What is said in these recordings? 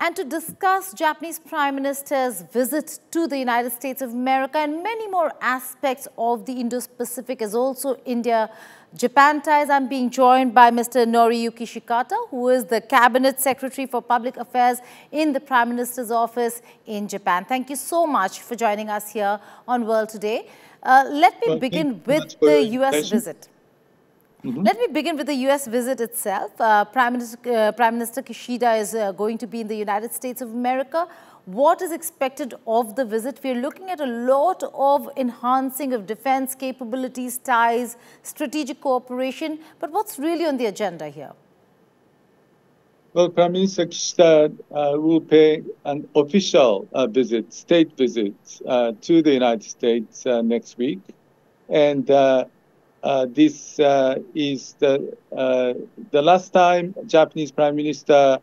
and to discuss Japanese Prime Minister's visit to the United States of America and many more aspects of the Indo-Pacific as also India Japan ties. I'm being joined by Mr. Noriyuki Shikata, who is the Cabinet Secretary for Public Affairs in the Prime Minister's office in Japan. Thank you so much for joining us here on World Today. Uh, let me well, begin with the U.S. visit. Mm -hmm. Let me begin with the U.S. visit itself. Uh, Prime, Minister, uh, Prime Minister Kishida is uh, going to be in the United States of America. What is expected of the visit? We're looking at a lot of enhancing of defense capabilities, ties, strategic cooperation. But what's really on the agenda here? Well, Prime Minister Kishida uh, will pay an official uh, visit, state visit, uh, to the United States uh, next week. And uh, uh, this is the, the last time Japanese Prime Minister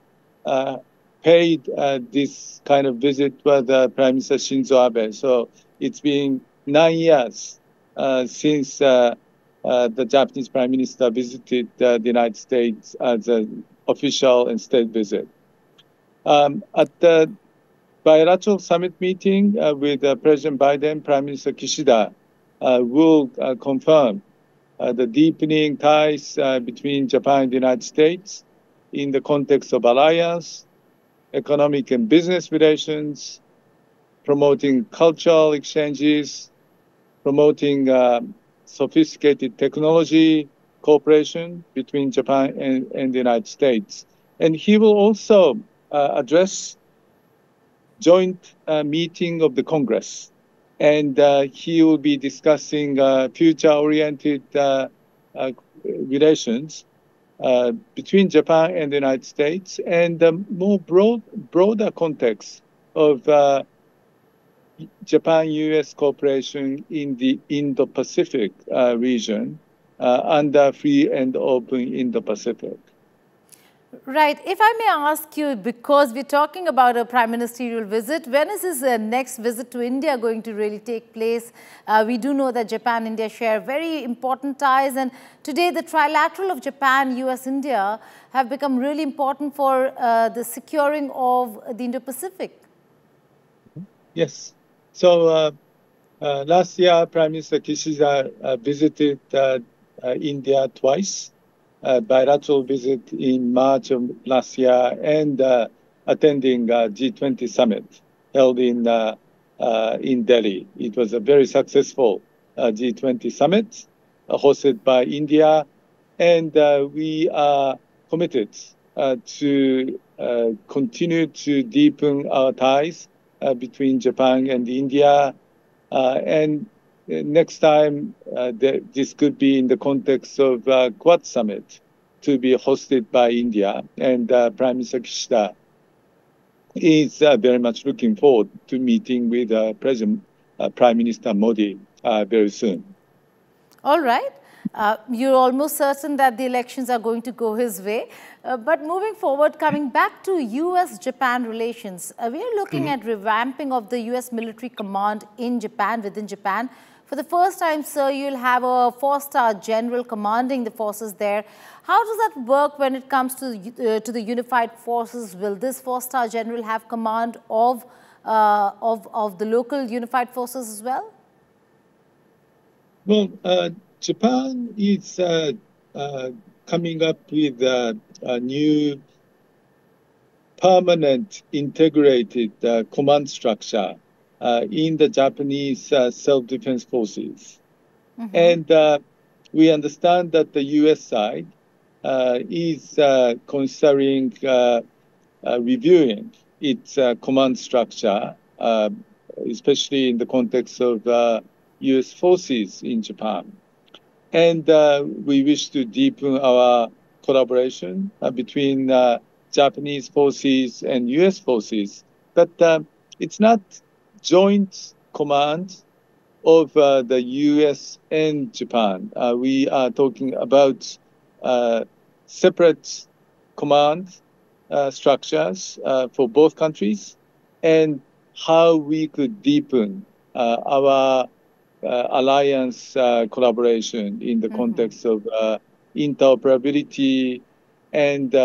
paid this kind of visit with Prime Minister Shinzo Abe. So it's been nine years since the Japanese Prime Minister visited the United States as an official and state visit. Um, at the bilateral summit meeting uh, with uh, President Biden, Prime Minister Kishida uh, will uh, confirm uh, the deepening ties uh, between Japan and the United States in the context of alliance, economic and business relations, promoting cultural exchanges, promoting sophisticated technology, cooperation between Japan and, and the United States. And he will also uh, address joint uh, meeting of the Congress. And uh, he will be discussing uh, future-oriented uh, relations between Japan and the United States and the more broad, broader context of Japan-U.S. cooperation in the Indo-Pacific region under free and open Indo-Pacific. Right. If I may ask you, because we're talking about a prime ministerial visit, when is his uh, next visit to India going to really take place? Uh, we do know that Japan and India share very important ties. And today, the trilateral of Japan, US, India have become really important for uh, the securing of the Indo-Pacific. Yes. So uh, uh, last year, Prime Minister Kishida uh, visited India twice, Uh, bilateral visit in March of last year, and uh, attending uh, G20 summit held in uh, in Delhi. It was a very successful G20 summit hosted by India, and we are committed to continue to deepen our ties between Japan and India, and next time, uh, the, this could be in the context of uh, Quad Summit to be hosted by India. And uh, Prime Minister Kishida is uh, very much looking forward to meeting with uh, President uh, Prime Minister Modi very soon. All right. Uh, you're almost certain that the elections are going to go his way. Uh, but moving forward, coming back to U.S.-Japan relations, uh, we are looking mm -hmm. at revamping of the U.S. military command in Japan, within Japan. For the first time, sir, you'll have a four-star general commanding the forces there. How does that work when it comes to, uh, to the unified forces? Will this four-star general have command of, uh, of, of the local unified forces as well? Well, uh, Japan is uh, uh, coming up with a new permanent integrated uh, command structure in the Japanese uh, self-defense forces. Mm-hmm. And uh, we understand that the U.S. side is considering reviewing its command structure, especially in the context of U.S. forces in Japan. And uh, we wish to deepen our collaboration uh, between uh, Japanese forces and U.S. forces. But it's not joint command of uh, the U.S. and Japan. Uh, we are talking about uh, separate command uh, structures uh, for both countries and how we could deepen uh, our alliance collaboration in the mm-hmm. context of interoperability and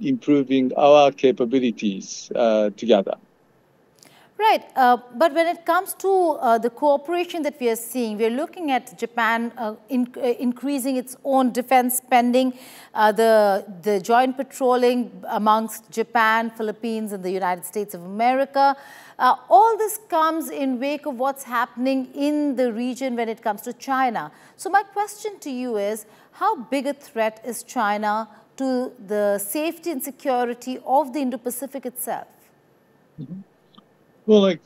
improving our capabilities together. Right, uh, but when it comes to uh, the cooperation that we are seeing, we are looking at Japan uh, in, uh, increasing its own defense spending, uh, the, the joint patrolling amongst Japan, Philippines, and the United States of America. Uh, all this comes in wake of what's happening in the region when it comes to China. So my question to you is, how big a threat is China to the safety and security of the Indo-Pacific itself? Mm -hmm. Well, like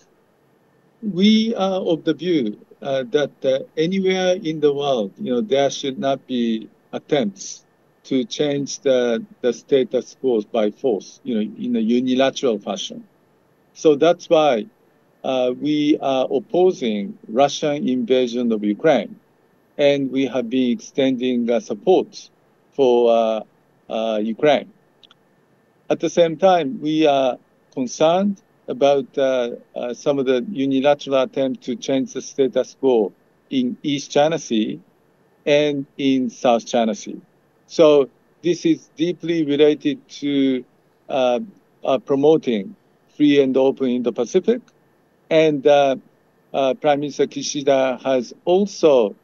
we are of the view uh, that uh, anywhere in the world, you know, there should not be attempts to change the, the status quo by force, you know, in a unilateral fashion. So that's why uh, we are opposing Russian invasion of Ukraine, and we have been extending support for uh, uh, Ukraine. At the same time, we are concerned about uh, uh, some of the unilateral attempts to change the status quo in East China Sea and in South China Sea. So this is deeply related to uh, uh promoting free and open Indo-Pacific. And uh, uh, Prime Minister Kishida has also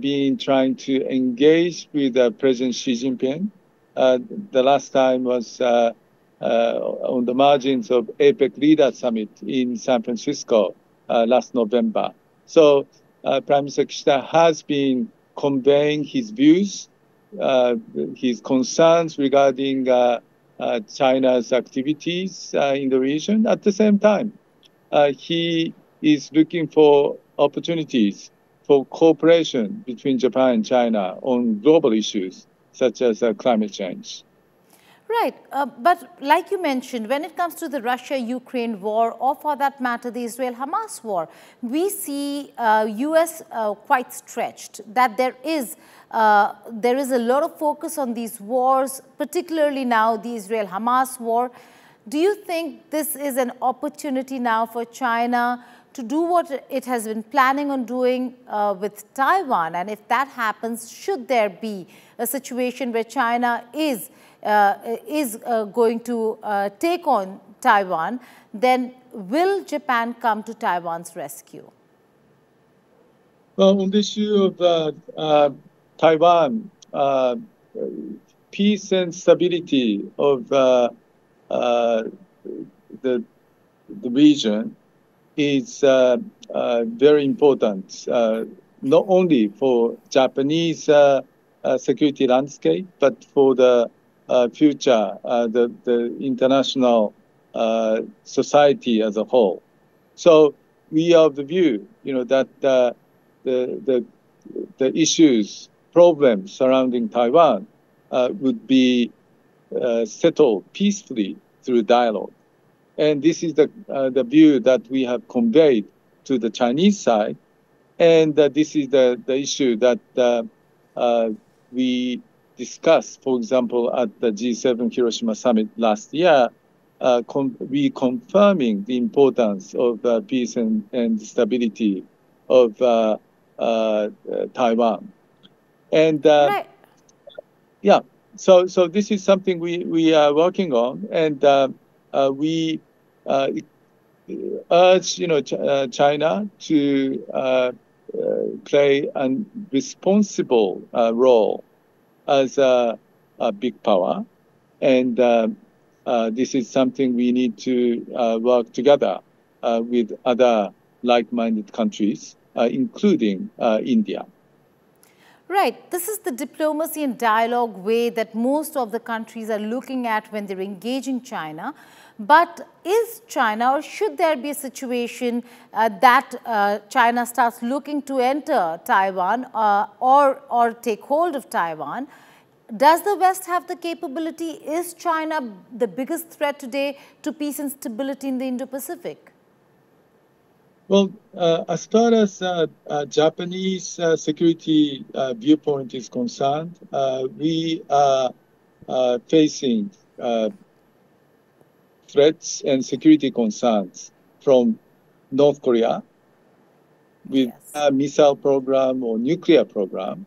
been trying to engage with President Xi Jinping. the last time was on the margins of APEC Leader Summit in San Francisco uh, last November. So uh, Prime Minister Kishida has been conveying his views, his concerns regarding China's activities in the region. At the same time, he is looking for opportunities for cooperation between Japan and China on global issues such as uh, climate change. Right, uh, but like you mentioned, when it comes to the Russia-Ukraine war, or for that matter, the Israel-Hamas war, we see uh, U.S. Uh, quite stretched, that there is, uh, there is a lot of focus on these wars, particularly now the Israel-Hamas war. Do you think this is an opportunity now for China to do what it has been planning on doing uh, with Taiwan? And if that happens, should there be a situation where China is uh, is uh, going to uh, take on Taiwan, then will Japan come to Taiwan's rescue? Well, on the issue of Taiwan, peace and stability of uh, uh, the, the region is uh, very important, not only for Japanese security landscape, but for the uh, future, uh, the, the international uh, society as a whole. So we of the view, you know, that the, the, the issues, problems surrounding Taiwan would be settled peacefully through dialogue. And this is the, uh, the view that we have conveyed to the Chinese side. And uh, this is the, the issue that uh, we discussed, for example, at the G7 Hiroshima summit last year, uh, reconfirming the importance of uh, peace and, and stability of uh, uh Taiwan. And uh, right. yeah, so so this is something we, we are working on, and uh, we urge you know Ch China to play a responsible role as a, a big power. And uh, uh, this is something we need to uh, work together uh, with other like-minded countries, uh, including uh, India. Right. This is the diplomacy and dialogue way that most of the countries are looking at when they're engaging China. But is China or should there be a situation uh, that uh, China starts looking to enter Taiwan uh, or, or take hold of Taiwan? Does the West have the capability? Is China the biggest threat today to peace and stability in the Indo-Pacific? Well, uh, as far as uh, uh, Japanese uh, security uh, viewpoint is concerned, uh, we are facing threats and security concerns from North Korea with yes. a missile program or nuclear program.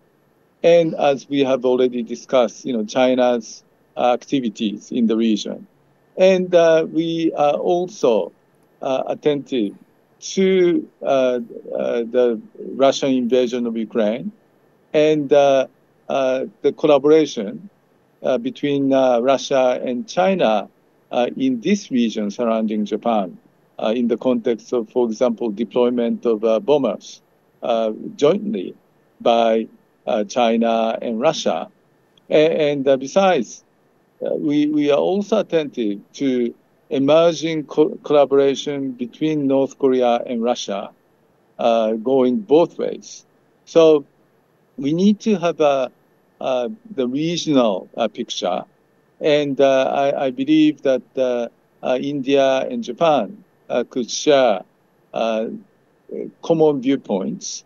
And as we have already discussed, you know, China's activities in the region. And we are also attentive to uh, uh, the Russian invasion of Ukraine and uh, the collaboration between Russia and China in this region surrounding Japan in the context of, for example, deployment of bombers jointly by China and Russia. And, besides, we, we are also attentive to emerging co collaboration between North Korea and Russia uh, going both ways. So we need to have a, uh, the regional uh, picture. And uh, I, I, believe that uh, uh, India and Japan could share common viewpoints.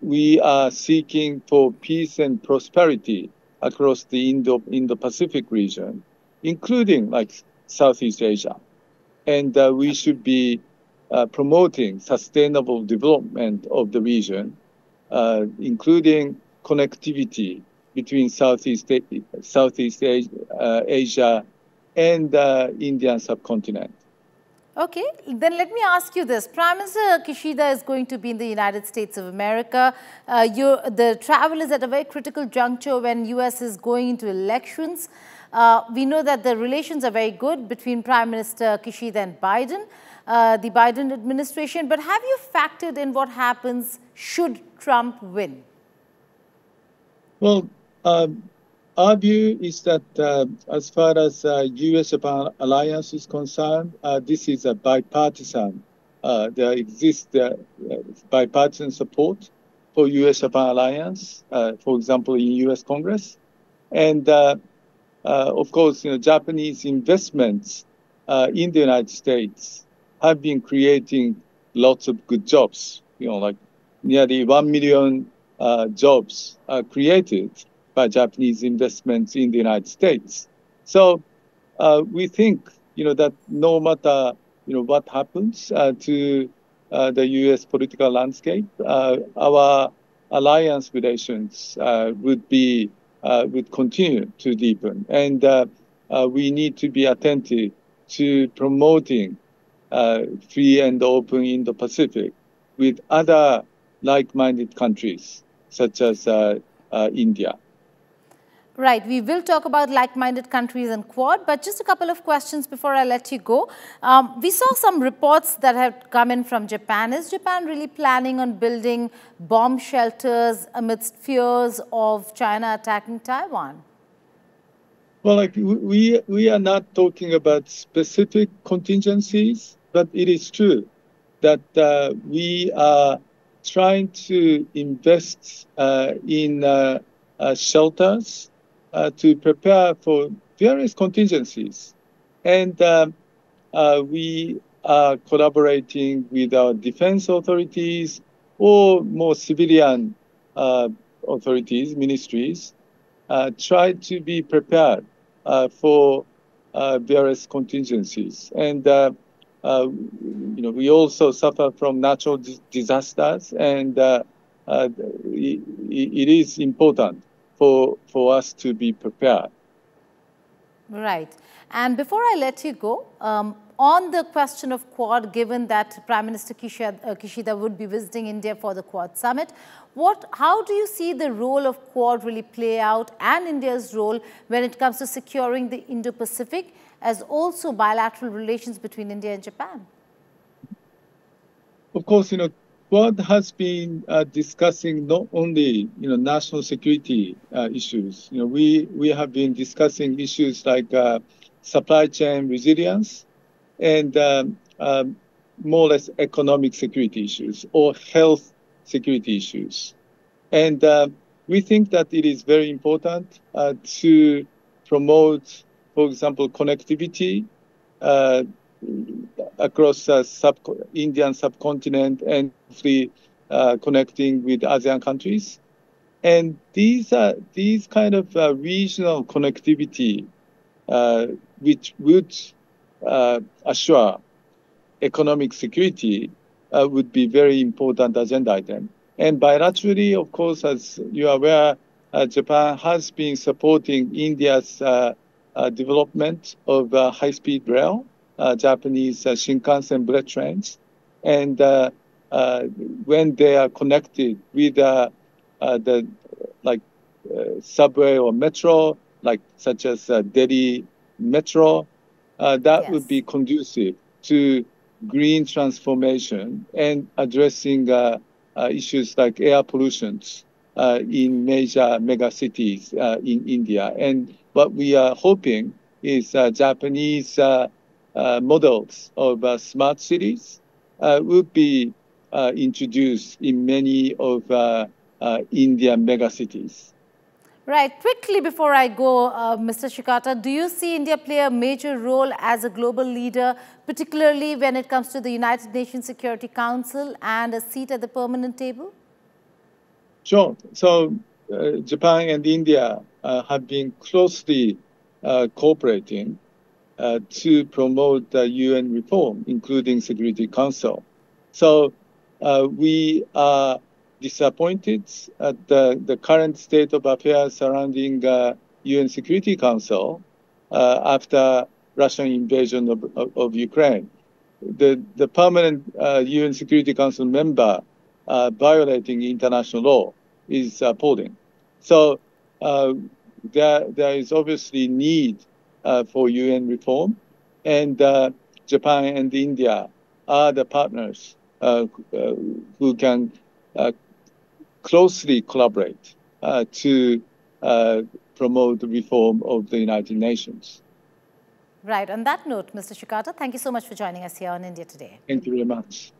we are seeking for peace and prosperity across the Indo, Indo-Pacific region, including like Southeast Asia. And uh, we should be uh, promoting sustainable development of the region, uh, including connectivity between Southeast, Southeast Asia, uh, Asia and the Indian subcontinent. Okay, then let me ask you this. Prime Minister Kishida is going to be in the United States of America. Uh, the travel is at a very critical juncture when U.S. is going into elections. Uh, we know that the relations are very good between Prime Minister Kishida and Biden, uh, the Biden administration. But have you factored in what happens should Trump win? Well, um, our view is that uh, as far as uh, U.S.-Japan alliance is concerned, uh, this is a bipartisan. Uh, there exists uh, bipartisan support for U.S.-Japan alliance, for example, in U.S. Congress. And uh, of course, you know, Japanese investments uh, in the United States have been creating lots of good jobs. You know, like nearly one million uh, jobs are created by Japanese investments in the United States. So uh, we think, you know, that no matter you know what happens uh, to uh, the U.S. political landscape, our alliance relations would be uh, would continue to deepen. And uh, uh, we need to be attentive to promoting free and open Indo-Pacific with other like-minded countries, such as India. Right, we will talk about like-minded countries and Quad, but just a couple of questions before I let you go. Um, we saw some reports that have come in from Japan. Is Japan really planning on building bomb shelters amidst fears of China attacking Taiwan? Well, like we we are not talking about specific contingencies, but it is true that uh, we are trying to invest uh, in uh, uh shelters to prepare for various contingencies. And um, uh, we are collaborating with our defense authorities or more civilian uh, authorities, ministries, uh, try to be prepared uh, for uh, various contingencies. And you know, we also suffer from natural disasters, and it, it is important for, for us to be prepared. Right. And before I let you go, um, on the question of Quad, given that Prime Minister Kishida, uh, Kishida, would be visiting India for the Quad summit, what, how do you see the role of Quad really play out and India's role when it comes to securing the Indo-Pacific as also bilateral relations between India and Japan? Of course, you know, Quad has been uh, discussing not only you know national security uh, issues. You know, we we have been discussing issues like uh, supply chain resilience and um, um, more or less economic security issues or health security issues. And uh, we think that it is very important uh, to promote, for example, connectivity uh, across the sub Indian subcontinent and free uh, connecting with ASEAN countries. And these are these kind of uh, regional connectivity, uh, which would uh, assure economic security, uh, would be very important agenda item. And bilaterally, of course, as you are aware, Japan has been supporting India's development of high-speed rail, Uh, Japanese uh, Shinkansen bullet trains, and uh, when they are connected with the like subway or metro, like such as Delhi Metro, that yes. would be conducive to green transformation and addressing uh, uh, issues like air pollution uh, in major mega cities in India. And what we are hoping is Japanese models of smart cities will be introduced in many of Indian mega cities. Right. Quickly before I go, uh, Mr. Shikata, do you see India play a major role as a global leader, particularly when it comes to the United Nations Security Council and a seat at the permanent table? Sure. So uh, Japan and India uh, have been closely uh, cooperating uh, to promote the UN reform, including Security Council. So uh, we are disappointed at the, the current state of affairs surrounding uh, UN Security Council uh, after Russian invasion of, of, of, Ukraine. The, the permanent uh, UN Security Council member uh, violating international law is appalling. So uh, there, there is obviously need uh, Uh, for UN reform, and uh, Japan and India are the partners uh, who can closely collaborate uh, to uh, promote the reform of the United Nations. Right. On that note, Mr. Shikata, thank you so much for joining us here on India Today. Thank you very much.